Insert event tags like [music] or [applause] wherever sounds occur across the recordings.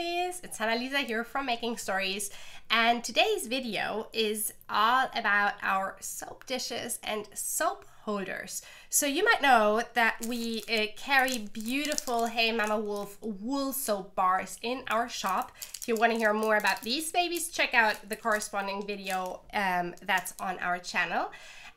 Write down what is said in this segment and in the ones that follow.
It's Hanna Lisa here from Making Stories, and today's video is all about our soap dishes and soap holders. So you might know that we uh, carry beautiful Hey Mama Wolf wool soap bars in our shop. If you want to hear more about these babies, check out the corresponding video um, that's on our channel.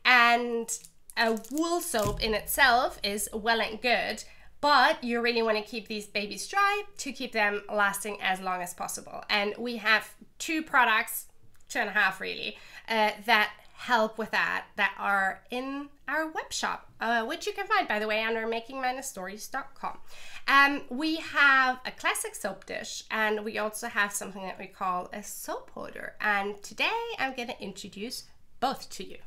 And a wool soap in itself is well and good, but you really want to keep these babies dry to keep them lasting as long as possible. And we have two products, two and a half really, uh, that help with that that are in our web shop, uh, which you can find by the way under making-stories.com. Um, we have a classic soap dish and we also have something that we call a soap holder. And today I'm going to introduce both to you.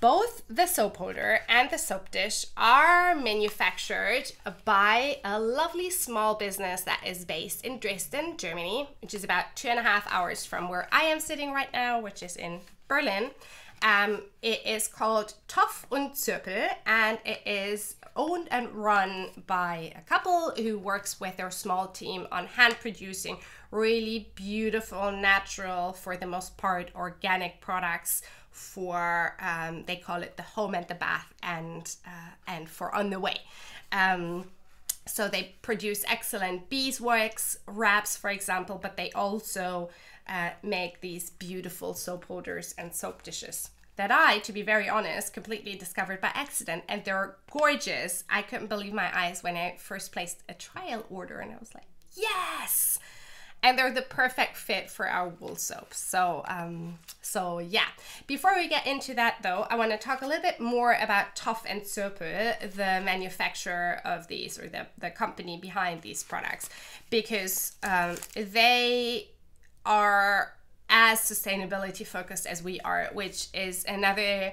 Both the soap holder and the soap dish are manufactured by a lovely small business that is based in Dresden, Germany, which is about two and a half hours from where I am sitting right now, which is in Berlin. Um, it is called Toff und Zürpel and it is owned and run by a couple who works with their small team on hand producing really beautiful, natural, for the most part, organic products for um, they call it the home and the bath and uh, and for on the way. Um, so they produce excellent beeswax wraps, for example, but they also uh, make these beautiful soap holders and soap dishes that I, to be very honest, completely discovered by accident. And they're gorgeous. I couldn't believe my eyes when I first placed a trial order and I was like, yes! And they're the perfect fit for our wool soaps. So, um, so yeah. Before we get into that, though, I want to talk a little bit more about Toff and Zürpel, the manufacturer of these or the the company behind these products, because um, they are as sustainability focused as we are, which is another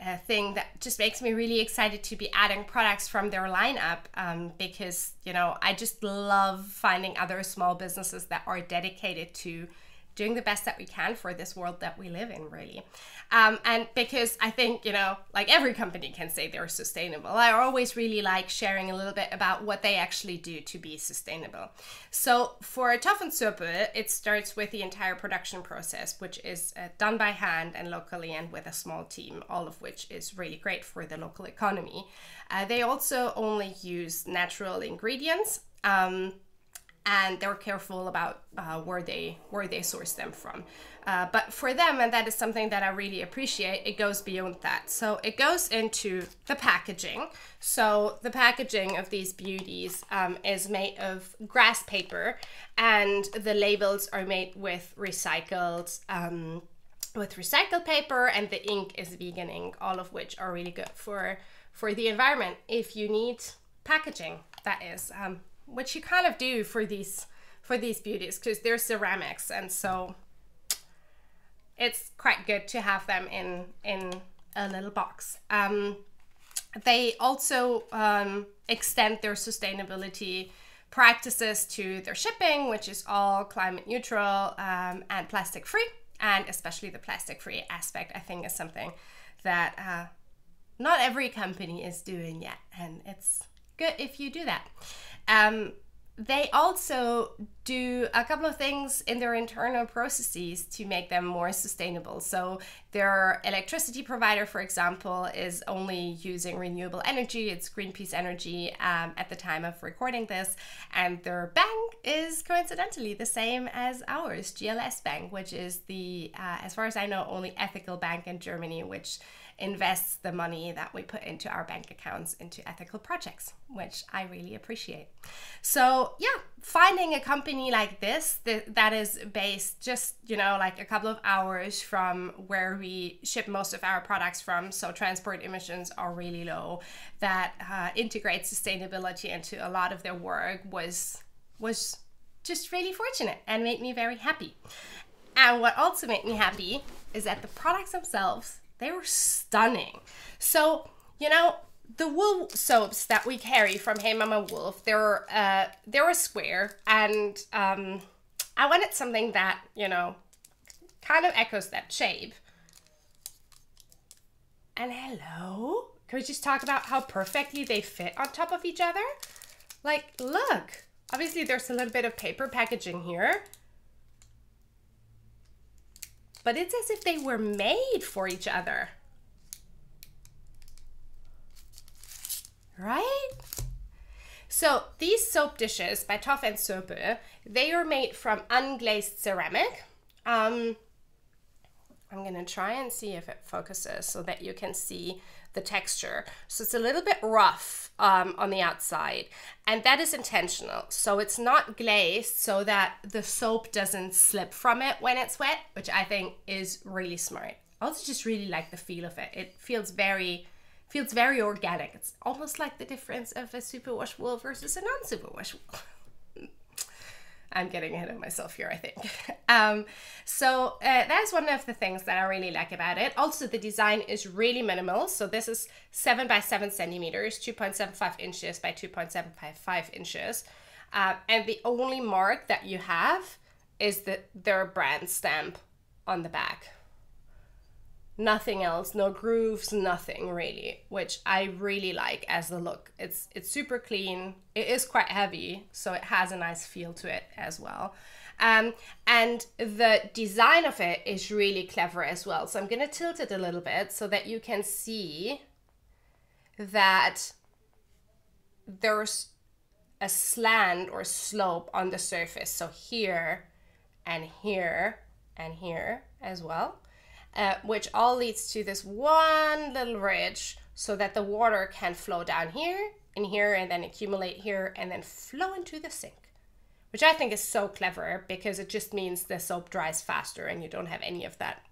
a thing that just makes me really excited to be adding products from their lineup um, because you know I just love finding other small businesses that are dedicated to doing the best that we can for this world that we live in, really. Um, and because I think, you know, like every company can say they're sustainable, I always really like sharing a little bit about what they actually do to be sustainable. So for Zürpel, it starts with the entire production process, which is uh, done by hand and locally and with a small team, all of which is really great for the local economy. Uh, they also only use natural ingredients. Um, and they're careful about uh, where they where they source them from. Uh, but for them, and that is something that I really appreciate, it goes beyond that. So it goes into the packaging. So the packaging of these beauties um, is made of grass paper, and the labels are made with recycled. Um, with recycled paper and the ink is vegan ink all of which are really good for for the environment if you need packaging that is um, which you kind of do for these for these beauties because they're ceramics and so it's quite good to have them in in a little box. Um, they also um, extend their sustainability practices to their shipping, which is all climate neutral um, and plastic free. And especially the plastic free aspect, I think, is something that uh, not every company is doing yet. And it's good if you do that. Um, they also do a couple of things in their internal processes to make them more sustainable. So, their electricity provider, for example, is only using renewable energy, it's Greenpeace energy um, at the time of recording this. And their bank is coincidentally the same as ours, GLS Bank, which is the, uh, as far as I know, only ethical bank in Germany, which invests the money that we put into our bank accounts into ethical projects, which I really appreciate. So, yeah, finding a company like this that, that is based just, you know, like a couple of hours from where we ship most of our products from, so transport emissions are really low, that uh, integrates sustainability into a lot of their work was was just really fortunate and made me very happy. And what also made me happy is that the products themselves they were stunning. So, you know, the wool soaps that we carry from Hey Mama Wolf, they're uh, they're a square, and um, I wanted something that you know kind of echoes that shape. And hello, can we just talk about how perfectly they fit on top of each other? Like, look, Obviously there's a little bit of paper packaging here. But it's as if they were made for each other. Right? So these soap dishes by Toff and Zürpel, they are made from unglazed ceramic. Um, I'm gonna try and see if it focuses so that you can see the texture. So it's a little bit rough um, on the outside and that is intentional. So it's not glazed so that the soap doesn't slip from it when it's wet, which I think is really smart. I also just really like the feel of it. It feels very feels very organic. It's almost like the difference of a superwash wool versus a non-superwash wool. [laughs] I'm getting ahead of myself here, I think. [laughs] um, so uh, that's one of the things that I really like about it. Also, the design is really minimal. So this is seven by seven centimeters, 2.75 inches by 2.75 inches. Uh, and the only mark that you have is the, their brand stamp on the back nothing else no grooves nothing really which i really like as the look. It's it's super clean. It is quite heavy so it has a nice feel to it as well. Um, and the design of it is really clever as well. So i'm going to tilt it a little bit so that you can see that there's a slant or slope on the surface. So here and here and here as well uh, which all leads to this one little ridge so that the water can flow down here and here and then accumulate here and then flow into the sink which I think is so clever because it just means the soap dries faster and you don't have any of that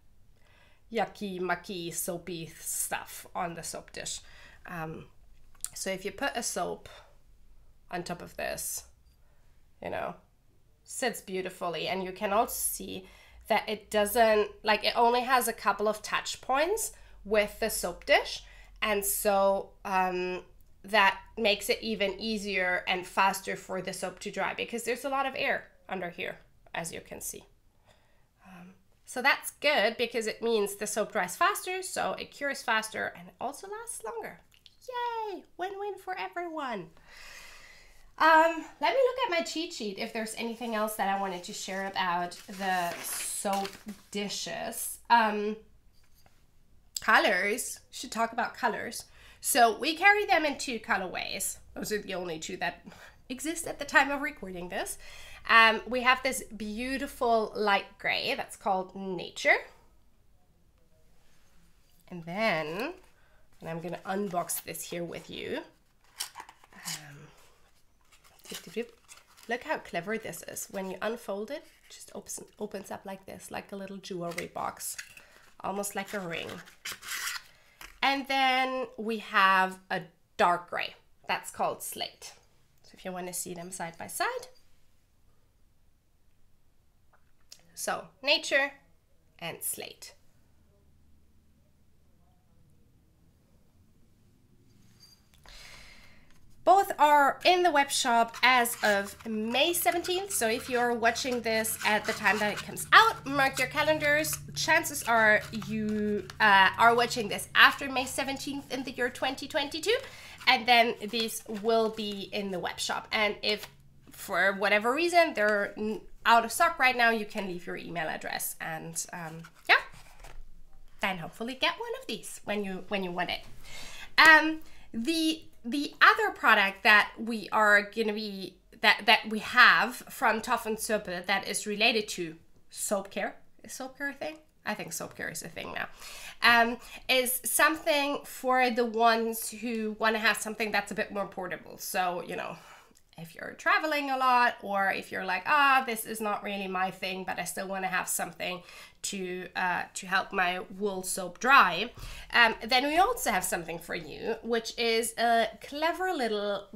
yucky, mucky, soapy stuff on the soap dish. Um, so if you put a soap on top of this, you know, sits beautifully and you can also see that it doesn't like it only has a couple of touch points with the soap dish. And so um, that makes it even easier and faster for the soap to dry because there's a lot of air under here as you can see. Um, so that's good because it means the soap dries faster so it cures faster and it also lasts longer. Yay! Win-win for everyone um, let me look at my cheat sheet if there's anything else that I wanted to share about the soap dishes. Um, colors, should talk about colors. So we carry them in two colorways. Those are the only two that exist at the time of recording this. Um, we have this beautiful light gray that's called Nature. And then, and I'm gonna unbox this here with you. Look how clever this is. When you unfold it, it just opens, opens up like this, like a little jewelry box, almost like a ring. And then we have a dark gray. That's called slate. So if you want to see them side by side. So nature and slate. Both are in the web shop as of May 17th. So if you're watching this at the time that it comes out, mark your calendars. Chances are you uh, are watching this after May 17th in the year 2022. And then these will be in the web shop. And if for whatever reason they're out of stock right now, you can leave your email address and um, yeah, then hopefully get one of these when you when you want it. Um, the the other product that we are going to be that that we have from Toff and Zürpel that is related to soap care is soap care a thing? I think soap care is a thing now. Um, is something for the ones who want to have something that's a bit more portable. So you know if you're traveling a lot or if you're like ah this is not really my thing but i still want to have something to uh, to help my wool soap dry um, then we also have something for you which is a clever little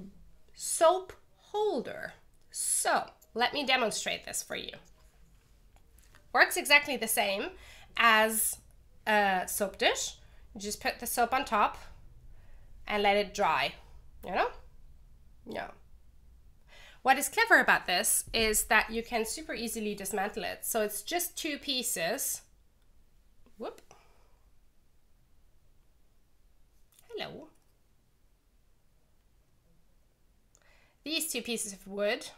soap holder. So let me demonstrate this for you. Works exactly the same as a soap dish. You just put the soap on top and let it dry you know? Yeah what is clever about this is that you can super easily dismantle it. So it's just two pieces. Whoop. Hello. These two pieces of wood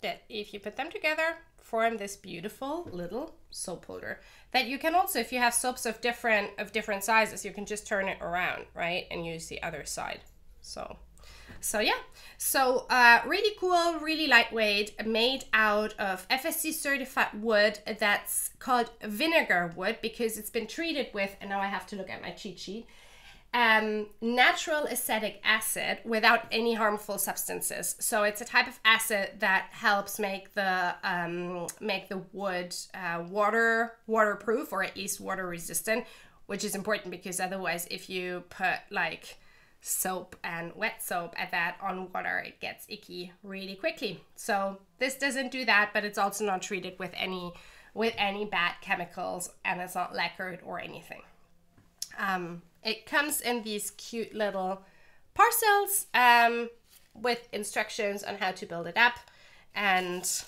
that if you put them together form this beautiful little soap holder that you can also if you have soaps of different of different sizes you can just turn it around right and use the other side so so yeah, so uh, really cool, really lightweight, made out of FSC certified wood that's called vinegar wood because it's been treated with, and now I have to look at my cheat sheet, um, natural acetic acid without any harmful substances. So it's a type of acid that helps make the um, make the wood uh, water waterproof or at least water resistant, which is important because otherwise, if you put like soap and wet soap at that on water, it gets icky really quickly. So this doesn't do that, but it's also not treated with any with any bad chemicals and it's not lacquered or anything. Um, it comes in these cute little parcels um, with instructions on how to build it up and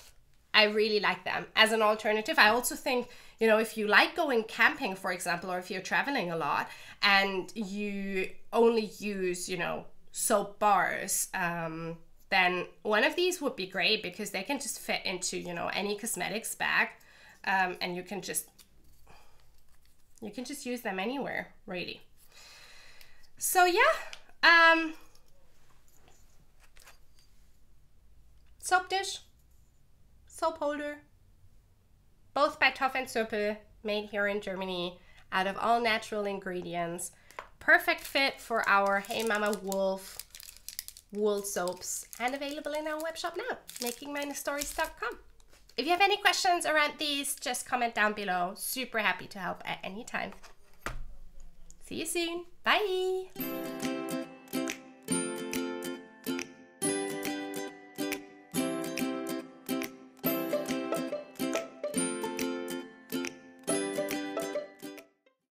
I really like them as an alternative. I also think, you know, if you like going camping, for example, or if you're traveling a lot and you only use, you know, soap bars, um, then one of these would be great because they can just fit into, you know, any cosmetics bag um, and you can just you can just use them anywhere, really. So yeah, um, soap dish soap holder. Both by Toff and Zürpel, made here in Germany out of all natural ingredients. Perfect fit for our Hey Mama Wolf wool soaps and available in our web shop now, makingminusstories.com. If you have any questions around these, just comment down below. Super happy to help at any time. See you soon. Bye.